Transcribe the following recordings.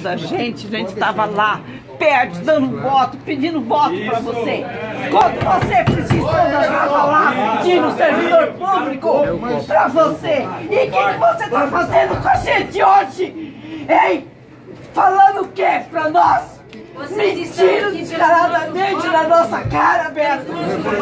da gente, a gente estava lá, perto, dando voto, pedindo voto para você. Quando você precisou, nós estava lá pedindo servidor público para você. E o que, que você está fazendo com a gente hoje? Hein? Falando o que para nós? Mentindo descaradamente na nossa cara, Beto!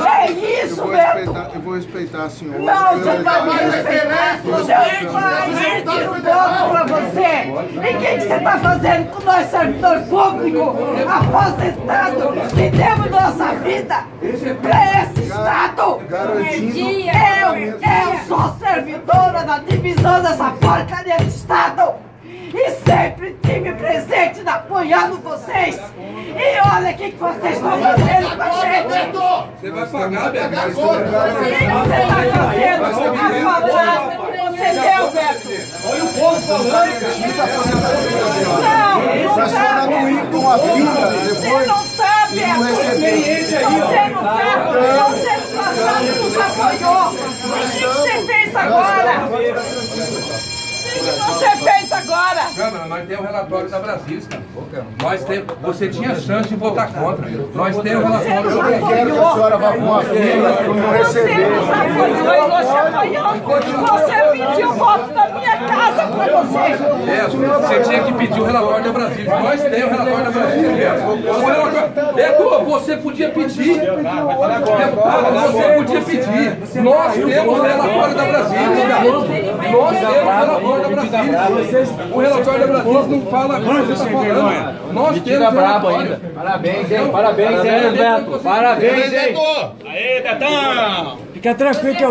É isso, eu Beto! eu vou respeitar a senhora. Não, você vai me respeitar! Seu pai pediu um voto pra você! E o que você tá fazendo com nós, servidor público, aposentado, que temos nossa vida pra esse Estado? Eu, eu sou servidora da divisão dessa porcaria de Estado! E sempre tive presente na apoiando vocês! E olha o que, que vocês estão fazendo com a gente! Você vai pagar, Beto. Você tá fazendo? A palavra que você deu, Beto! Olha o povo falando. Não, não Tá tá, ímã uma vida, Você depois não tá, Beto! receber. Você não tá! Você no passado nos apoiou! O que você fez agora? Você fez agora? Câmara, nós temos o relatório da Brasília. Nós temos, você tinha chance de votar contra. Nós temos o Você relatório nos da quero que a senhora vá com uma fila não Você receber. nos apoiou e nós te apoiamos! Você pediu voto casa pra você! É, você tinha que pedir o relatório da Brasília. Nós temos o relatório da Brasília. Beto, você podia pedir. Deputado, você podia pedir. Nós temos o relatório da Brasília. Nós temos o relatório da Brasília. O relatório da Brasília não fala que você está falando. Nós temos o relatório. Parabéns, hein? Parabéns, hein, Beto? Parabéns, hein? Aê, Betão! Fica tranquilo que eu